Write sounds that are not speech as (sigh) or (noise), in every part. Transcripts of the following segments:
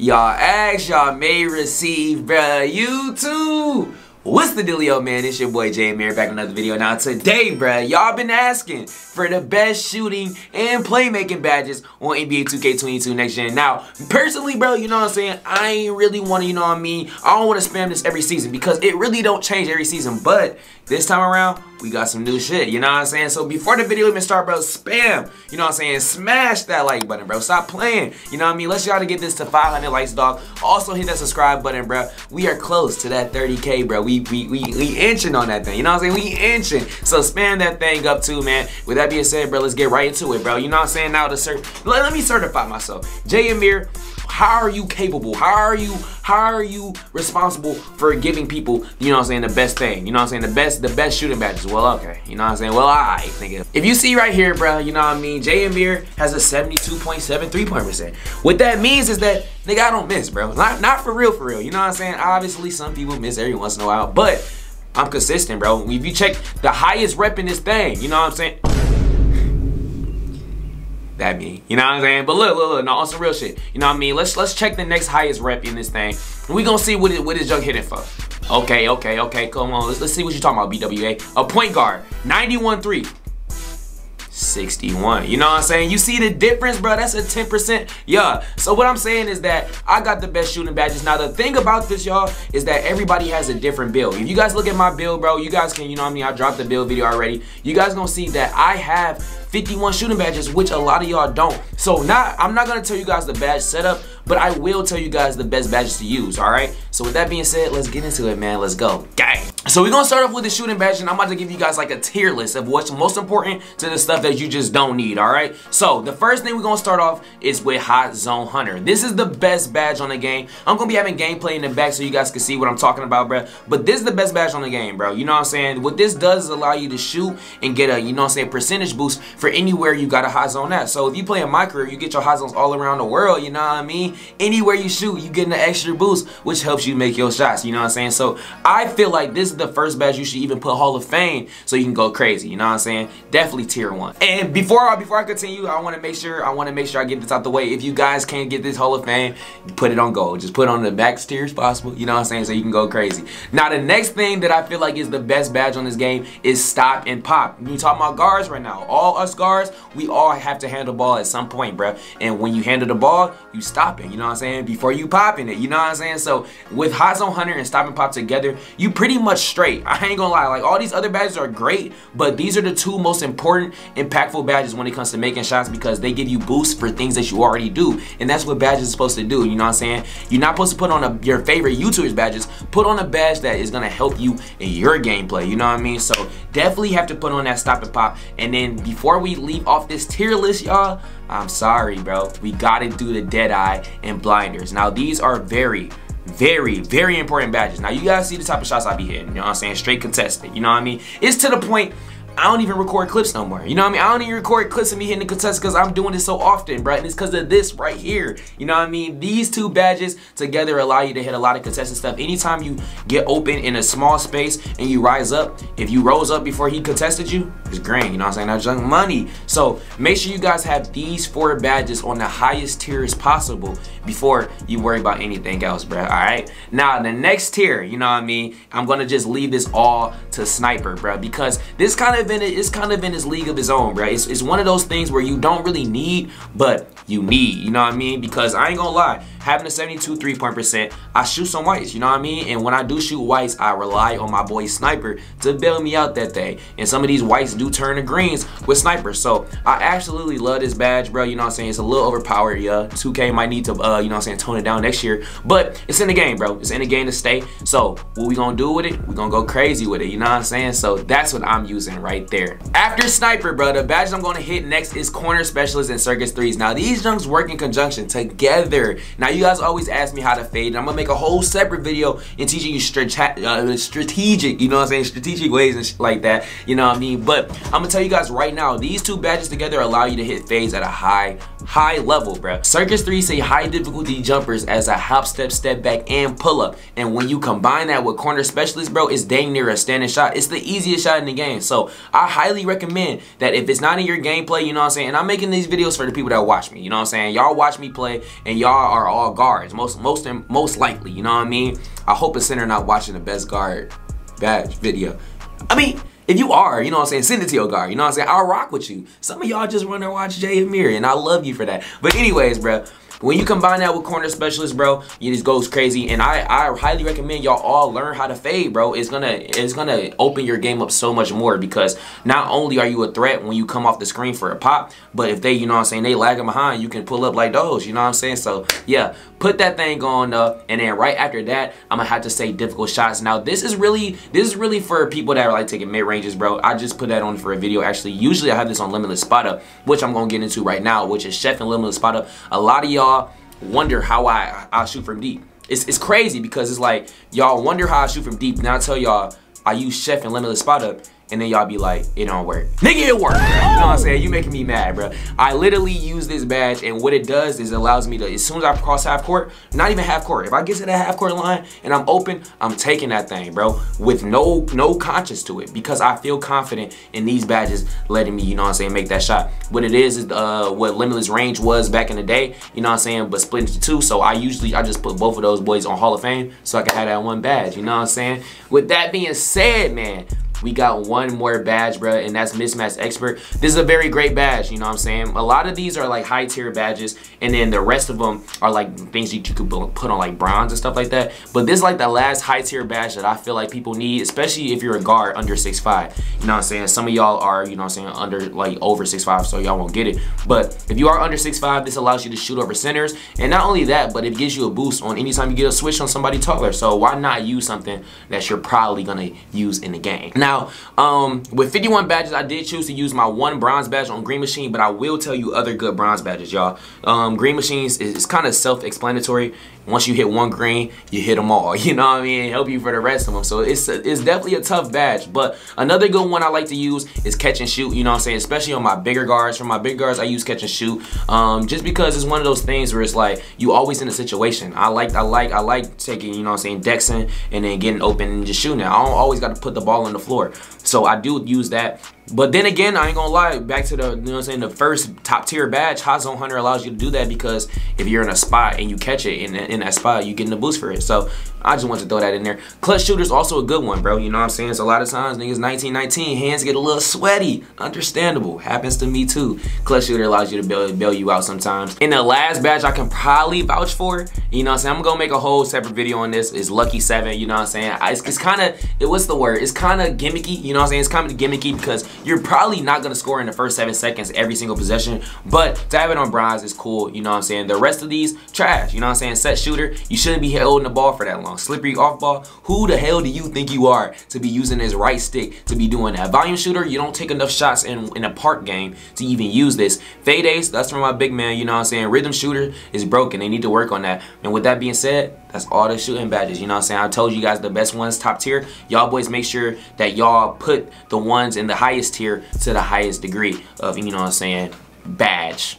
y'all ask, y'all may receive, bruh. You too. What's the dealio, man? It's your boy Jay Amir back with another video. Now today, bruh, y'all been asking for the best shooting and playmaking badges on NBA 2K22 Next Gen. Now, personally, bro, you know what I'm saying? I ain't really want to, you know what I mean? I don't want to spam this every season because it really don't change every season. But this time around, we got some new shit, you know what I'm saying? So before the video even start, bro, spam, you know what I'm saying? Smash that like button, bro. Stop playing, you know what I mean? Let's y'all to get this to 500 likes, dog. Also hit that subscribe button, bro. We are close to that 30K, bro. We, we, we, we inching on that thing, you know what I'm saying? We inching. So spam that thing up too, man. With that being said, bro, let's get right into it, bro. You know what I'm saying? Now to cert let, let me certify myself. Jay Amir, how are you capable? How are you how are you responsible for giving people, you know what I'm saying, the best thing? You know what I'm saying? The best the best shooting badges. Well, okay. You know what I'm saying? Well, alright, nigga. If you see right here, bro, you know what I mean? Jay Amir has a 72.7 three-point percent. What that means is that nigga I don't miss, bro. Not not for real, for real. You know what I'm saying? Obviously some people miss every once in a while, but I'm consistent, bro. If you check the highest rep in this thing, you know what I'm saying? That mean. You know what I'm saying? But look, look, look, no, on some real shit. You know what I mean? Let's let's check the next highest rep in this thing. We gonna see what it what is Junk hitting for. Okay, okay, okay, come on. Let's, let's see what you're talking about, BWA. A point guard, 91-3. 61. You know what I'm saying? You see the difference, bro? That's a 10%. Yeah. So what I'm saying is that I got the best shooting badges. Now, the thing about this, y'all, is that everybody has a different build. If you guys look at my build, bro, you guys can, you know what I mean? I dropped the build video already. You guys gonna see that I have 51 shooting badges, which a lot of y'all don't. So not, I'm not gonna tell you guys the badge setup, but I will tell you guys the best badges to use, all right? So with that being said, let's get into it, man. Let's go. Gang. So we're gonna start off with the shooting badge, and I'm about to give you guys like a tier list of what's most important to the stuff that you just don't need, all right? So the first thing we're gonna start off is with Hot Zone Hunter. This is the best badge on the game. I'm gonna be having gameplay in the back so you guys can see what I'm talking about, bro. But this is the best badge on the game, bro. You know what I'm saying? What this does is allow you to shoot and get a, you know what I'm saying, percentage boost for anywhere you got a hot zone at. So if you play in my career, you get your hot zones all around the world, you know what I mean? Anywhere you shoot, you get an extra boost, which helps you make your shots, you know what I'm saying? So I feel like this is the first badge you should even put Hall of Fame so you can go crazy, you know what I'm saying? Definitely tier one. And before I, before I continue, I want to make sure, I want to make sure I get this out the way. If you guys can't get this Hall of Fame, put it on gold. Just put it on the max tier as possible, you know what I'm saying? So you can go crazy. Now the next thing that I feel like is the best badge on this game is stop and pop. You talking about guards right now. All us guards, we all have to handle ball at some point, bro. And when you handle the ball, you stop it, you know what I'm saying? Before you popping it, you know what I'm saying? So with Hot Zone Hunter and Stop and Pop together, you pretty much straight. (laughs) I ain't gonna lie, like all these other badges are great, but these are the two most important, impactful badges when it comes to making shots because they give you boosts for things that you already do. And that's what badges are supposed to do, you know what I'm saying? You're not supposed to put on a, your favorite YouTuber's badges, put on a badge that is gonna help you in your gameplay, you know what I mean? So definitely have to put on that Stop and Pop. And then before we leave off this tier list, y'all, I'm sorry, bro. We gotta do the Deadeye and Blinders. Now, these are very, very, very important badges. Now, you guys see the type of shots I be hitting. You know what I'm saying? Straight contested. You know what I mean? It's to the point I don't even record clips no more. You know what I mean? I don't even record clips of me hitting the contest because I'm doing it so often, bro. And it's because of this right here. You know what I mean? These two badges together allow you to hit a lot of contested stuff. Anytime you get open in a small space and you rise up, if you rose up before he contested you, it's green. You know what I'm saying? That's junk money. So make sure you guys have these four badges on the highest tier as possible before you worry about anything else, bro. All right? Now, the next tier, you know what I mean? I'm going to just leave this all to Sniper, bro, because this kind of of in it's kind of in his league of his own, right? It's, it's one of those things where you don't really need, but you need, you know what I mean? Because I ain't gonna lie, having a 72 three-point percent, I shoot some whites, you know what I mean? And when I do shoot whites, I rely on my boy Sniper to bail me out that day. And some of these whites do turn to greens with Sniper. So I absolutely love this badge, bro. You know what I'm saying? It's a little overpowered, yeah. 2K might need to, uh, you know what I'm saying, tone it down next year. But it's in the game, bro. It's in the game to stay. So what we gonna do with it? we gonna go crazy with it, you know what I'm saying? So that's what I'm using right there. After Sniper, bro, the badge I'm gonna hit next is Corner Specialist and Circus 3s. Now these junks work in conjunction together. Now you guys always ask me how to fade, and I'm gonna make a whole separate video in teaching you uh, strategic, you know what I'm saying, strategic ways and like that, you know what I mean? But I'm gonna tell you guys right now, these two badges together allow you to hit fades at a high, high level, bro. Circus 3 say high difficulty jumpers as a hop, step, step back, and pull up. And when you combine that with corner specialist, bro, it's dang near a standing shot. It's the easiest shot in the game. So I highly recommend that if it's not in your gameplay, you know what I'm saying, and I'm making these videos for the people that watch me. You know what I'm saying? Y'all watch me play, and y'all are all guards, most most most likely. You know what I mean? I hope a center not watching the best guard badge video. I mean, if you are, you know what I'm saying, send it to your guard. You know what I'm saying? I'll rock with you. Some of y'all just want to watch Jay Amiri, and I love you for that. But anyways, when you combine that with corner specialist, bro, it just goes crazy. And I, I highly recommend y'all all learn how to fade, bro. It's gonna it's gonna open your game up so much more because not only are you a threat when you come off the screen for a pop, but if they, you know what I'm saying, they lagging behind, you can pull up like those. You know what I'm saying? So yeah, put that thing on up, and then right after that, I'm gonna have to say difficult shots. Now this is really this is really for people that are like taking mid ranges, bro. I just put that on for a video. Actually, usually I have this on limitless spot up, which I'm gonna get into right now, which is chef and limitless spot up. A lot of y'all wonder how I, I shoot from deep. It's, it's crazy because it's like, y'all wonder how I shoot from deep. Now I tell y'all, I use Chef and Limitless Spot Up and then y'all be like, it don't work. Nigga, it work, bro. You know what I'm saying? You making me mad, bro. I literally use this badge, and what it does is it allows me to, as soon as I cross half court, not even half court, if I get to that half court line and I'm open, I'm taking that thing, bro, with no no conscience to it because I feel confident in these badges letting me, you know what I'm saying, make that shot. What it is is uh, what Limitless Range was back in the day, you know what I'm saying, but split into two, so I usually, I just put both of those boys on Hall of Fame so I can have that one badge, you know what I'm saying? With that being said, man, we got one more badge, bro, and that's Mismatch Expert. This is a very great badge, you know what I'm saying? A lot of these are like high tier badges, and then the rest of them are like things that you could put on like bronze and stuff like that. But this is like the last high tier badge that I feel like people need, especially if you're a guard under 6'5". You know what I'm saying? Some of y'all are, you know what I'm saying, under like over 6'5", so y'all won't get it. But if you are under 6'5", this allows you to shoot over centers. And not only that, but it gives you a boost on anytime you get a switch on somebody taller. So why not use something that you're probably gonna use in the game? Now, now, um, with 51 badges, I did choose to use my one bronze badge on Green Machine, but I will tell you other good bronze badges, y'all. Um, green Machines is, is kind of self-explanatory. Once you hit one green, you hit them all. (laughs) You know what I mean? Help you for the rest of them. So it's a, it's definitely a tough badge. But another good one I like to use is catch and shoot. You know what I'm saying? Especially on my bigger guards. For my big guards, I use catch and shoot. Um, just because it's one of those things where it's like you always in a situation. I like I like I like taking you know what I'm saying dexing and then getting open and just shooting. I don't always got to put the ball on the floor. So I do use that. But then again, I ain't gonna lie, back to the, you know what I'm saying, the first top tier badge, Hot Zone Hunter allows you to do that because if you're in a spot and you catch it in, in that spot, you getting a boost for it. So I just want to throw that in there. Clutch shooter's also a good one, bro. You know what I'm saying? So a lot of times, niggas 1919, hands get a little sweaty. Understandable. Happens to me too. Clutch shooter allows you to bail, bail you out sometimes. In the last badge I can probably vouch for, you know what I'm saying? I'm gonna make a whole separate video on this. Is Lucky 7, you know what I'm saying? I, it's, it's kind of, it, what's the word? It's kind of gimmicky, you know what I'm saying? It's kind of gimmicky because you're probably not gonna score in the first seven seconds every single possession, but to on bronze is cool, you know what I'm saying? The rest of these, trash, you know what I'm saying? Set shooter, you shouldn't be holding the ball for that long slippery off ball. Who the hell do you think you are to be using his right stick to be doing that? Volume shooter, you don't take enough shots in, in a park game to even use this. Fade ace, that's for my big man, you know what I'm saying? Rhythm shooter is broken. They need to work on that. And with that being said, that's all the shooting badges. You know what I'm saying? I told you guys the best ones, top tier. Y'all boys make sure that y'all put the ones in the highest tier to the highest degree of, you know what I'm saying, badge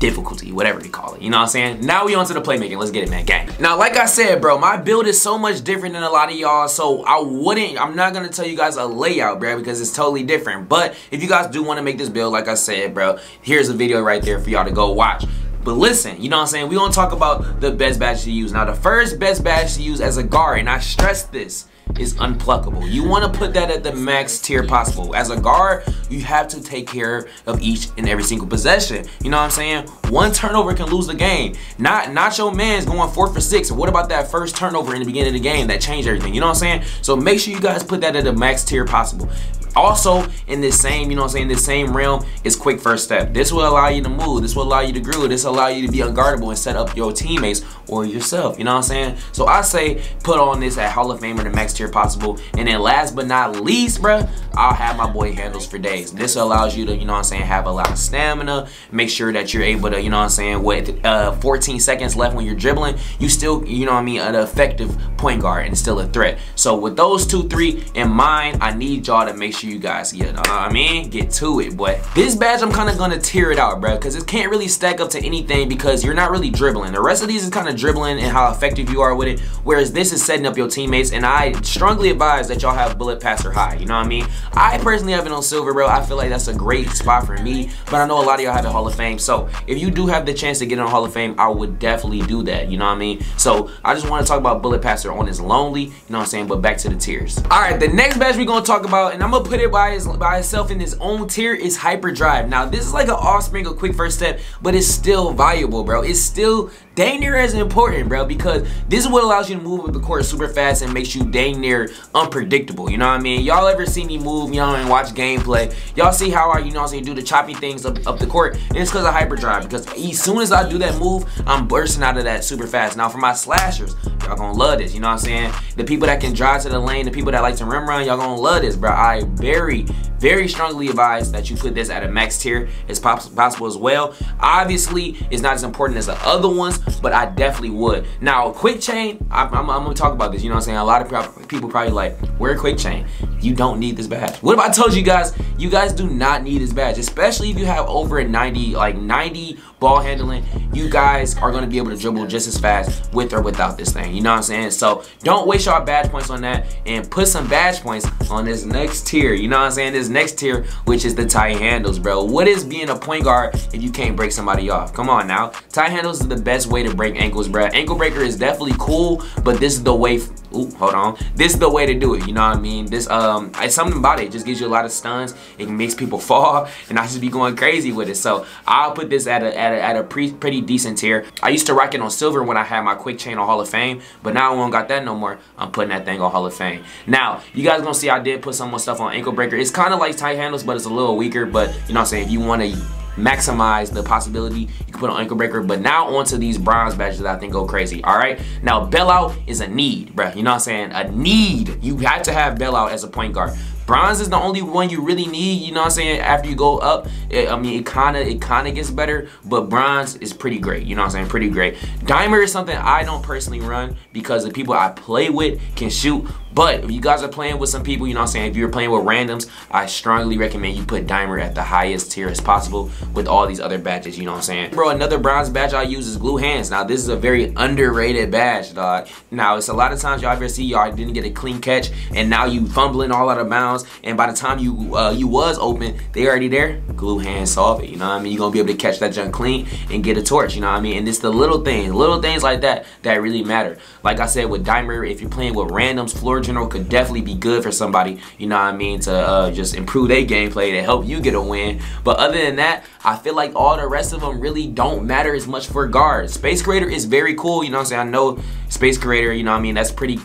difficulty, whatever you call it. You know what I'm saying? Now we on to the playmaking. Let's get it, man. Gang. Now, like I said, bro, my build is so much different than a lot of y'all, so I wouldn't, I'm not going to tell you guys a layout, bro, because it's totally different. But if you guys do want to make this build, like I said, bro, here's a video right there for y'all to go watch. But listen, you know what I'm saying? We gonna talk about the best badge to use. Now, the first best badge to use as a guard, and I stress this, is unpluckable. You want to put that at the max tier possible. As a guard, you have to take care of each and every single possession. You know what I'm saying? One turnover can lose the game. Not not your man's going four for six. What about that first turnover in the beginning of the game that changed everything? You know what I'm saying? So make sure you guys put that at the max tier possible. Also, in this same, you know what I'm saying, this same realm is quick first step. This will allow you to move. This will allow you to groove. This will allow you to be unguardable and set up your teammates or yourself. You know what I'm saying? So I say put on this at Hall of Famer the max tier possible. And then last but not least, bruh, I'll have my boy handles for days. This allows you to, you know what I'm saying, have a lot of stamina. Make sure that you're able to, you know what I'm saying, with uh, 14 seconds left when you're dribbling, you still, you know what I mean, an effective point guard and still a threat. So with those two, three in mind, I need y'all to make sure sure you guys, you know what I mean? Get to it, boy. This badge, I'm kind of gonna tear it out, bro, because it can't really stack up to anything because you're not really dribbling. The rest of these is kind of dribbling and how effective you are with it, whereas this is setting up your teammates, and I strongly advise that y'all have bullet passer high, you know what I mean? I personally have it on silver, bro. I feel like that's a great spot for me, but I know a lot of y'all have it Hall of Fame, so if you do have the chance to get in Hall of Fame, I would definitely do that, you know what I mean? So I just want to talk about bullet passer on his lonely, you know what I'm saying, but back to the tiers. All right, the next badge we're going to talk about, and I'm going to put it by, his, by itself in his own tier, is Hyperdrive. Now, this is like an offspring of quick first step, but it's still valuable, bro. It's still dang near as important, bro, because this is what allows you to move up the court super fast and makes you dang near unpredictable. You know what I mean? Y'all ever see me move, you know, and watch gameplay? Y'all see how I, you know what I'm saying, do the choppy things up, up the court? And it's because of hyperdrive. Because as soon as I do that move, I'm bursting out of that super fast. Now, for my slashers, y'all gonna love this. You know what I'm saying? The people that can drive to the lane, the people that like to rim run, y'all gonna love this, bro. I very, very strongly advise that you put this at a max tier as possible as well. Obviously, it's not as important as the other ones, but I definitely would. Now, quick chain, I'm, I'm, I'm, gonna talk about this. You know what I'm saying? A lot of people probably like, where quick chain. You don't need this badge. What if I told you guys, you guys do not need this badge, especially if you have over a 90, like 90 ball handling, you guys are gonna be able to dribble just as fast with or without this thing. You know what I'm saying? So don't waste your badge points on that and put some badge points on this next tier. You know what I'm saying? This next tier, which is the tight handles, bro. What is being a point guard if you can't break somebody off? Come on now. Tight handles is the best way to break ankles, bro. Ankle breaker is definitely cool, but this is the way Ooh, hold on. This is the way to do it. You know what I mean? This um, it's something about it. it. just gives you a lot of stuns. It makes people (laughs) fall, and I just be going crazy with it. So I'll put this at a at a, at a pre, pretty decent tier. I used to rock it on silver when I had my quick chain on Hall of Fame, but now I don't got that no more. I'm putting that thing on Hall of Fame. Now you guys gonna see I did put some more stuff on ankle breaker. It's kind of like tight handles, but it's a little weaker. But you know what I'm saying? If you want to maximize the possibility. You can put on ankle breaker. But now onto these bronze badges that I think go crazy. All right. Now bailout is a need, bro. You know what I'm saying? A need. You have to have bailout as a point guard. Bronze is the only one you really need, you know what I'm saying? After you go up, it, I mean, it kind of it kind of gets better, but bronze is pretty great, you know what I'm saying? Pretty great. Dimer is something I don't personally run because the people I play with can shoot, but if you guys are playing with some people, you know what I'm saying? If you're playing with randoms, I strongly recommend you put Dimer at the highest tier as possible with all these other badges, you know what I'm saying? Bro, another bronze badge I use is glue hands. Now, this is a very underrated badge, dog. Now, it's a lot of times y'all ever see y'all didn't get a clean catch, and now you fumbling all out of bounds, and by the time you uh, you was open, they already there. Glue hands solve it, you know what I mean? You're gonna be able to catch that junk clean and get a torch, you know what I mean? And it's the little things, little things like that that really matter. Like I said with Dimer, if you're playing with randoms, floor general could definitely be good for somebody, you know what I mean, to uh, just improve their gameplay to help you get a win. But other than that, I feel like all the rest of them really don't matter as much for guards. Space Creator is very cool, you know what I'm saying? I know Space Creator, you know what I mean, that's pretty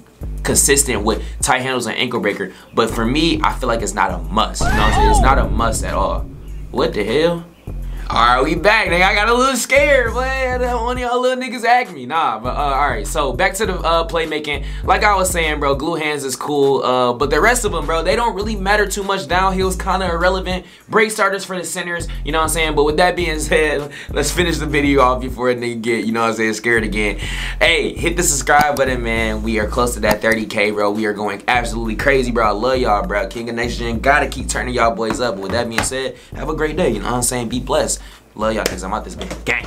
consistent with tight handles and ankle breaker. But for me, I feel like it's not a must. You know what I'm saying? It's not a must at all. What the hell? Alright, we back. Nigga, I got a little scared, but one of y'all little niggas act me. Nah, but uh, alright, so back to the uh, playmaking. Like I was saying, bro, glue hands is cool, uh, but the rest of them, bro, they don't really matter too much. Downhill's kind of irrelevant. Break starters for the centers, you know what I'm saying? But with that being (laughs) said, let's finish the video off before a nigga get, you know what I'm saying, scared again. Hey, hit the subscribe button, man. We are close to that 30K, bro. We are going absolutely crazy, bro. I love y'all, bro. King of Nation, gotta keep turning y'all boys up. With that being said, have a great day, you know what I'm saying? Be blessed. Love y'all because I'm out this bitch. Gang.